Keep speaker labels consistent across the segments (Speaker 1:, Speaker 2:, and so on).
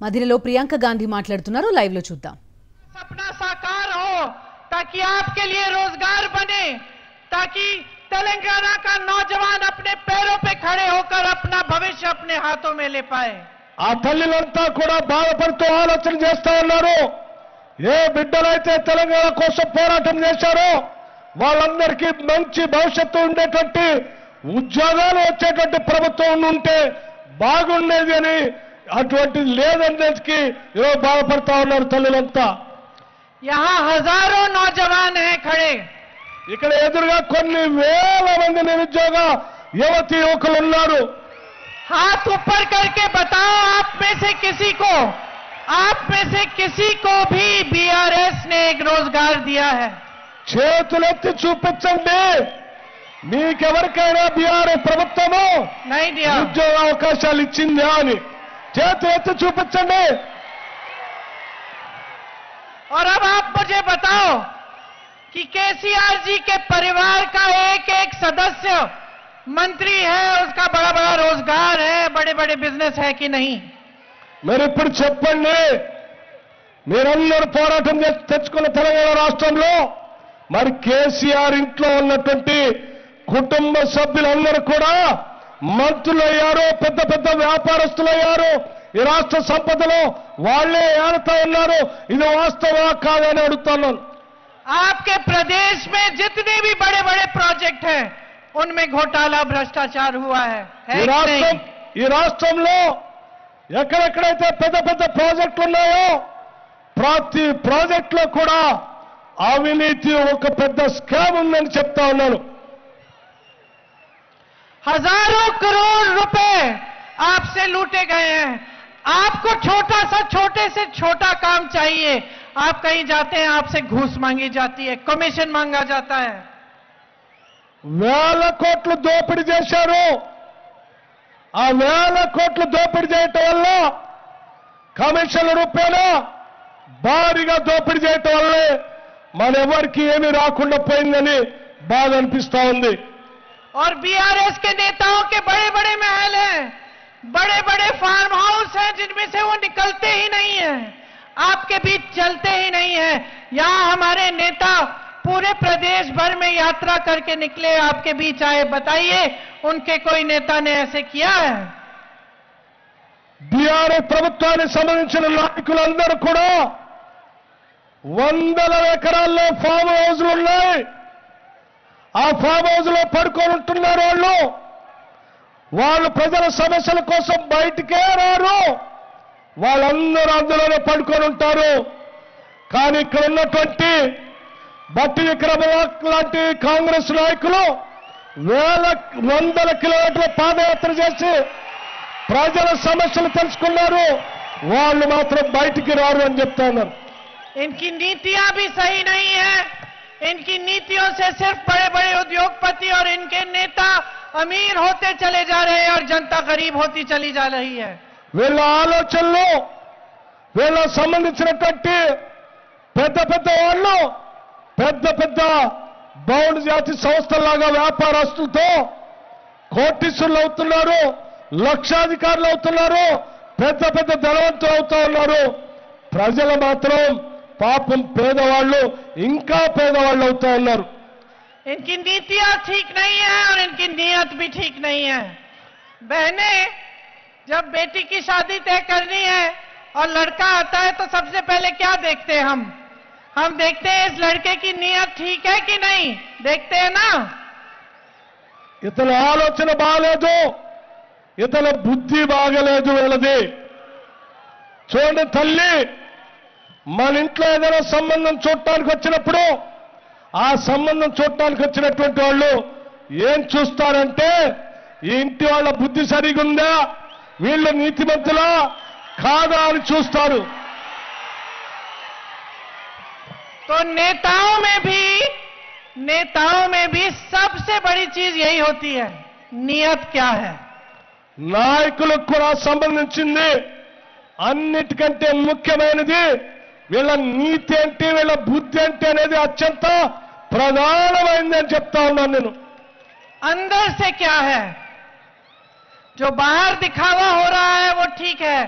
Speaker 1: మదిరలో ప్రియాంక గాంధీ మాట్లాడుతున్నారు. లైవ్లో చూద్దాం.
Speaker 2: సప్నా సాకార్ హో తాకి ఆప్కే లియే రోజ్గార్ బనే తాకి తెలంగాణ కా నౌజవాన్ అప్నే పేరో పే ఖడే హోకర్ అప్నా భవిష్య అప్నే హాథో మే లే పాయే.
Speaker 3: ఆ తల్లిలంతా కూడా బాధపడుతూ ఆలోచన చేస్తా ఉన్నారు. ఏ బిడ్డలైతే తెలంగాణ కోసం పోరాటం చేశారో వాళ్ళందరికీ మంచి భవిష్యత్తు ఉండేటట్టు ఉద్యోగాలు వచ్చేటువంటి ప్రభుత్వం ఉంటే బాగుండేది అని అటువంటిది లేదనేది ఈరోజు బాధపడతా ఉన్నారు తల్లులంతా
Speaker 2: यहाँ हजारों नौजवान हैं खड़े
Speaker 3: ఇక్కడ ఎదురుగా కొన్ని వేల మంది నిరుద్యోగ యువతి యువకులు ఉన్నారు
Speaker 2: हाथ ऊपर करके बताओ आप में से किसी को आप में से किसी को भी बीआरएस ने एक रोजगार दिया है
Speaker 3: చేతులెత్తి చూపించండి మీకెవరికైనా బీఆర్ఎస్ ప్రభుత్వము
Speaker 2: नहीं दिया
Speaker 3: ఉద్యోగ అవకాశాలు ఇచ్చిందా అని చేతులు ఎత్తి చూపించండి
Speaker 2: और अब आप मुझे बताओ कि केसीआर जी के परिवार का एक एक सदस्य मंत्री है उसका बड़ा बड़ा रोजगार है बड़े बड़े बिजनेस है कि नहीं
Speaker 3: మీరు ఇప్పుడు చెప్పండి మీరందరూ పోరాటం చేసి తెచ్చుకున్న తెలంగాణ రాష్ట్రంలో మరి కేసీఆర్ ఇంట్లో ఉన్నటువంటి కుటుంబ సభ్యులందరూ కూడా మంత్రులయ్యారు పెద్ద పెద్ద వ్యాపారస్తులయ్యారు ఈ రాష్ట్ర సంపదలో వాళ్లే ఏడుతా ఉన్నారు ఇది వాస్తవా కాదని అడుగుతున్నాను
Speaker 2: आपके प्रदेश में जितने भी बड़े बड़े प्रोजेक्ट हैं उनमें घोटाला भ्रष्टाचार हुआ है, है
Speaker 3: ఈ
Speaker 2: कि
Speaker 3: రాష్ట్రం
Speaker 2: नहीं
Speaker 3: ఈ రాష్ట్రంలో ఎక్కడెక్కడైతే పెద్ద పెద్ద ప్రాజెక్టులు ఉన్నాయో ప్రతి ప్రాజెక్ట్ లో కూడా అవినీతి ఒక పెద్ద స్కామ్ ఉందని చెప్తా ఉన్నాను
Speaker 2: हजारों करोड़ रुपए आपसे लूटे गए हैं आपको छोटा सा छोटे से छोटा काम चाहिए आप कहीं जाते हैं आपसे घूस मांगी जाती है कमीशन मांगा जाता है
Speaker 3: వేల కోట్లు దోపిడీ చేశారు ఆ వేల కోట్లు దోపిడీ చేయటం వల్ల కమిషన్ల రూపేణా భారీగా దోపిడీ చేయటం వల్లే మనెవరికి ఏమీ రాకుండా పోయిందని బాధ అనిపిస్తా ఉంది
Speaker 2: और बीआरएस के नेताओं के बड़े बड़े महल हैं बड़े बड़े फार्म हाउस हैं जिनमें से वो निकलते ही नहीं हैं आपके बीच चलते ही नहीं हैं यहाँ हमारे नेता पूरे प्रदेश भर में यात्रा करके निकले आपके बीच आए बताइए उनके कोई नेता ने ऐसे किया है
Speaker 3: బీఆర్ఎస్ ప్రభుత్వానికి సంబంధించిన నాయకులందరూ కూడా వందల ఎకరాల్లో ఫామ్ హౌజ్లు ఉన్నాయి ఆ ఫామ్ హౌస్లో పడుకొని ఉంటున్నారు వాళ్ళు. వాళ్ళు ప్రజల సమస్యల కోసం బయటికే రారు. వాళ్ళందరూ అందులోనే పడుకొని ఉంటారు. కానీ ఇక్కడ ఉన్నటువంటి బట్టి విక్రమ లాంటి కాంగ్రెస్ నాయకులు వేల వందల కిలోమీటర్ల పాదయాత్ర చేసి ప్రజల సమస్యలు తెలుసుకున్నారు. వాళ్ళు మాత్రం బయటికి రారు అని చెప్తా ఉన్నారు.
Speaker 2: इनकी नीतियों से सिर्फ बड़े बड़े उद्योगपति और इनके नेता अमीर होते चले जा रहे हैं और जनता गरीब होती चली जा रही है
Speaker 3: వీళ్ళ ఆలోచనలు వీళ్ళ సంబంధించినటువంటి పెద్ద పెద్ద వాళ్ళు పెద్ద పెద్ద బౌండ్ జాతి సంస్థల్లాగా వ్యాపారస్తులతో కోటీశ్వరులు అవుతున్నారు లక్షాధికారులు అవుతున్నారు పెద్ద పెద్ద ధనవంతులు అవుతా ఉన్నారు ప్రజలు మాత్రం పాపం పేదవాళ్ళు ఇంకా పేదవాళ్ళు అవుతా ఉన్నారు
Speaker 2: इनकी नीतियां ठीक नहीं है और इनकी नीयत भी ठीक नहीं है बहने जब बेटी की शादी तय करनी है और लड़का आता है तो सबसे पहले क्या देखते हैं हम हम देखते हैं इस लड़के की नीयत ठीक है कि नहीं देखते हैं ना
Speaker 3: ఇతని ఆలోచన బాగలేదు ఇతని బుద్ధి బాగలేదు వీళ్ళది చూడండి తల్లి మన ఇంట్లో ఏదైనా సంబంధం చూడటానికి వచ్చినప్పుడు ఆ సంబంధం చూడటానికి వచ్చినటువంటి వాళ్ళు ఏం చూస్తారంటే ఈ ఇంటి వాళ్ళ బుద్ధి సరిగా ఉందా వీళ్ళు నీతిమంతులా కాదా అని చూస్తారు
Speaker 2: तो नेताओं में भी नेताओं में भी सबसे बड़ी चीज यही होती है नियत क्या है
Speaker 3: నాయకులకు కూడా సంబంధించింది అన్నిటికంటే ముఖ్యమైనది వీళ్ళ నీతి ఏంటి వీళ్ళ బుద్ధి ఏంటి అనేది అత్యంత ప్రధానమైనది అని చెప్తా ఉన్నాను నేను
Speaker 2: अंदर से क्या है जो बाहर दिखावा हो रहा है वो ठीक है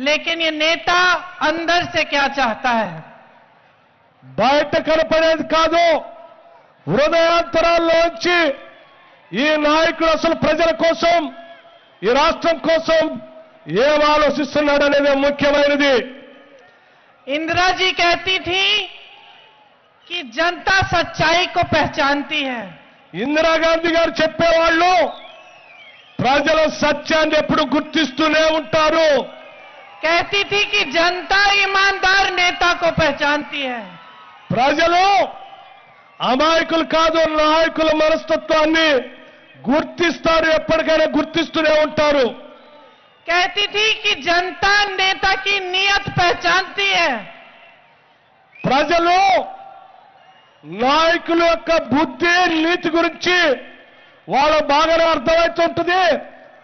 Speaker 2: लेकिन ये नेता अंदर से क्या चाहता है
Speaker 3: బయట కనపడేది కాదు హృదయాంతరాల్లోంచి ఈ నాయకుడు అసలు ప్రజల కోసం ఈ రాష్ట్రం కోసం ఏం ఆలోచిస్తున్నాడనేది ముఖ్యమైనది
Speaker 2: इंदिरा जी कहती थी कि जनता सच्चाई को पहचानती है
Speaker 3: ఇందిరాగాంధీ గారు చెప్పేవాళ్ళు ప్రజల సత్యాన్ని ఎప్పుడు గుర్తిస్తూనే ఉంటారు
Speaker 2: कहती थी कि जनता ईमानदार नेता को पहचानती है
Speaker 3: ప్రజలు అమాయకులు కాదు నాయకుల మనస్తత్వాన్ని గుర్తిస్తారు ఎప్పటికైనా గుర్తిస్తూనే ఉంటారు
Speaker 2: कहती थी कि जनता नेता की नीयत पहचानती है
Speaker 3: ప్రజలు నాయకుల యొక్క బుద్ధి నీతి గురించి వాళ్ళ బాగానే అర్థమవుతుంటుంది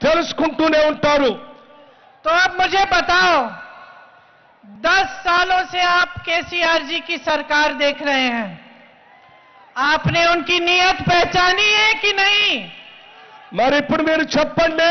Speaker 3: తెలుసుకుంటూనే ఉంటారు
Speaker 2: तो अब मुझे बताओ दस सालों से आप केसीआर जी की सरकार देख रहे हैं आपने उनकी नीयत पहचानी है कि नहीं
Speaker 3: మరి ఇప్పుడు మీరు చెప్పండి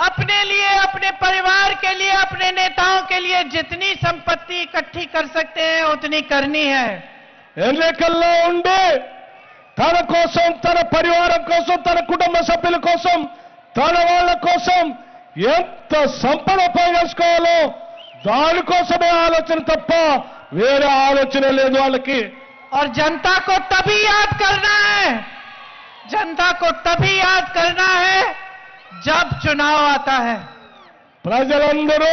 Speaker 2: अपने लिए अपने परिवार के लिए अपने नेताओं के लिए जितनी संपत्ति इकट्ठी कर सकते हैं उतनी करनी है
Speaker 3: ఎన్నికల్లో ఉండి తన కోసం తన పరివారం కోసం తన కుటుంబ సభ్యుల కోసం తన వాళ్ళ కోసం ఎంత సంపద పోగేసుకోవాలో దానికోసమే ఆలోచన తప్ప వేరే ఆలోచన లేదు వాళ్ళకి
Speaker 2: और जनता को तभी याद करना है जनता को तभी याद करना है जब चुनाव आता है
Speaker 3: ప్రజలందరూ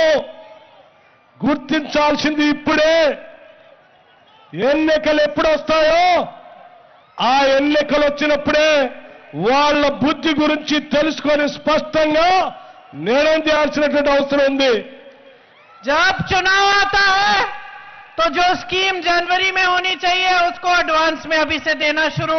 Speaker 3: గుర్తించాల్సింది ఇప్పుడే ఎన్నికలు ఎప్పుడు వస్తాయో ఆ ఎన్నికలు వచ్చినప్పుడే వాళ్ళ బుద్ధి గురించి తెలుసుకొని స్పష్టంగా నిర్ణయం చేయాల్సినటువంటి అవసరం ఉంది
Speaker 2: जब चुनाव आता है तो जो स्कीम जनवरी में होनी चाहिए उसको एडवांस में अभी से देना शुरू